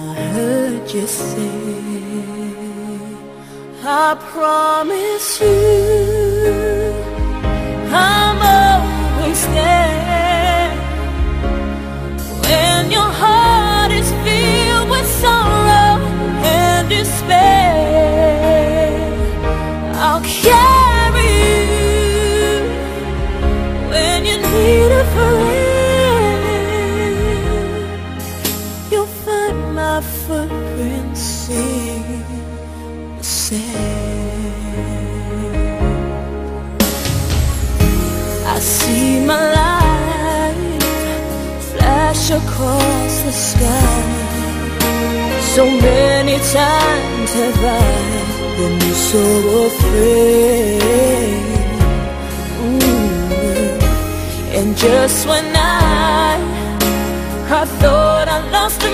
I heard you say, I promise you, I'm always there. When your heart is filled with sorrow and despair, I'll carry you when you need a friend. The. I see my light flash across the sky. So many times have I been so afraid. Mm. And just when I I thought I lost